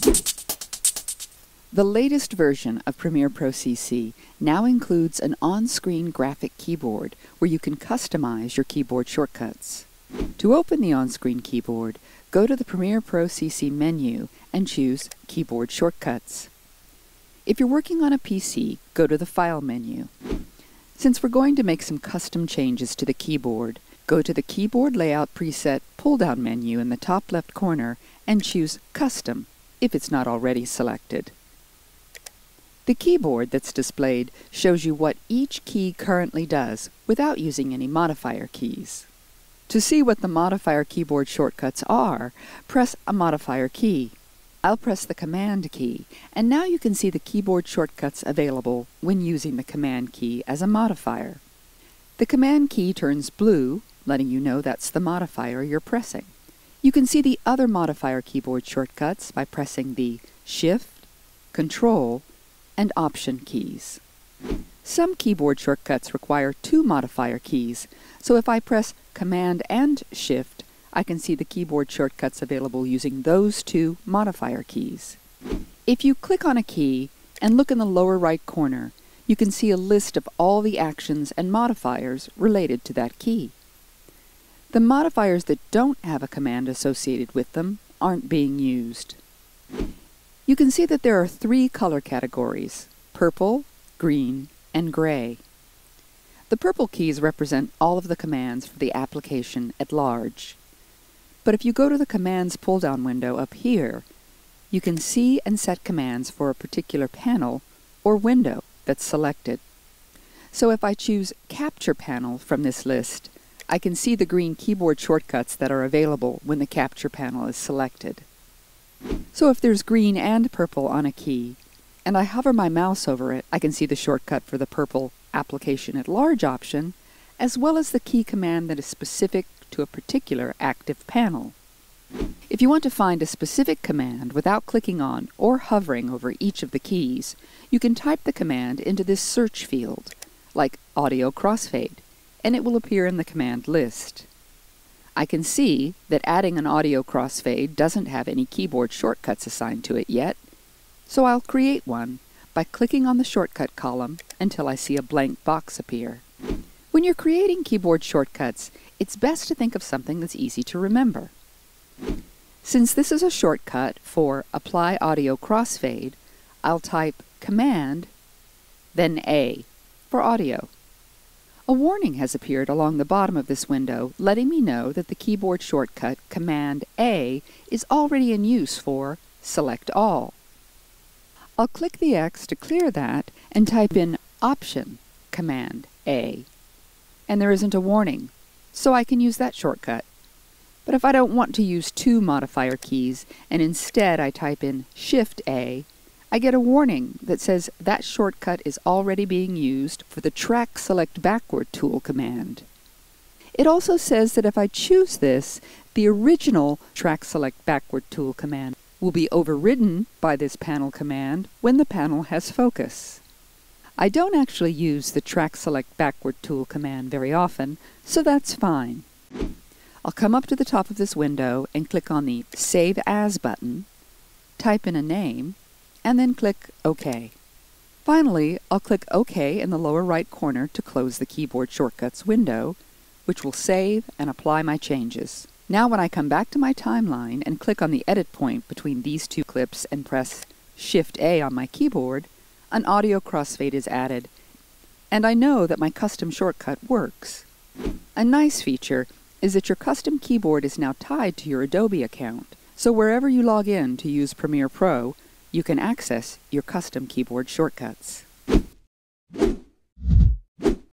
The latest version of Premiere Pro CC now includes an on-screen graphic keyboard where you can customize your keyboard shortcuts. To open the on-screen keyboard, go to the Premiere Pro CC menu and choose Keyboard Shortcuts. If you're working on a PC, go to the File menu. Since we're going to make some custom changes to the keyboard, go to the Keyboard Layout Preset pull-down menu in the top left corner and choose Custom if it's not already selected. The keyboard that's displayed shows you what each key currently does without using any modifier keys. To see what the modifier keyboard shortcuts are, press a modifier key. I'll press the Command key, and now you can see the keyboard shortcuts available when using the Command key as a modifier. The Command key turns blue, letting you know that's the modifier you're pressing. You can see the other modifier keyboard shortcuts by pressing the Shift, Control, and Option keys. Some keyboard shortcuts require two modifier keys, so if I press Command and Shift, I can see the keyboard shortcuts available using those two modifier keys. If you click on a key and look in the lower right corner, you can see a list of all the actions and modifiers related to that key. The modifiers that don't have a command associated with them aren't being used. You can see that there are three color categories, purple, green, and gray. The purple keys represent all of the commands for the application at large. But if you go to the Commands pull-down window up here, you can see and set commands for a particular panel or window that's selected. So if I choose Capture Panel from this list, I can see the green keyboard shortcuts that are available when the Capture panel is selected. So if there's green and purple on a key, and I hover my mouse over it, I can see the shortcut for the purple Application at Large option, as well as the key command that is specific to a particular active panel. If you want to find a specific command without clicking on or hovering over each of the keys, you can type the command into this search field, like audio crossfade, and it will appear in the command list. I can see that adding an audio crossfade doesn't have any keyboard shortcuts assigned to it yet, so I'll create one by clicking on the shortcut column until I see a blank box appear. When you're creating keyboard shortcuts, it's best to think of something that's easy to remember. Since this is a shortcut for Apply Audio Crossfade, I'll type Command, then A for audio. A warning has appeared along the bottom of this window letting me know that the keyboard shortcut Command A is already in use for Select All. I'll click the X to clear that and type in Option Command A. And there isn't a warning, so I can use that shortcut. But if I don't want to use two modifier keys and instead I type in Shift A, I get a warning that says that shortcut is already being used for the Track Select Backward tool command. It also says that if I choose this, the original Track Select Backward tool command will be overridden by this panel command when the panel has focus. I don't actually use the Track Select Backward tool command very often, so that's fine. I'll come up to the top of this window and click on the Save As button, type in a name, and then click OK. Finally, I'll click OK in the lower right corner to close the Keyboard Shortcuts window, which will save and apply my changes. Now when I come back to my timeline and click on the edit point between these two clips and press Shift-A on my keyboard, an audio crossfade is added, and I know that my custom shortcut works. A nice feature is that your custom keyboard is now tied to your Adobe account, so wherever you log in to use Premiere Pro, you can access your custom keyboard shortcuts.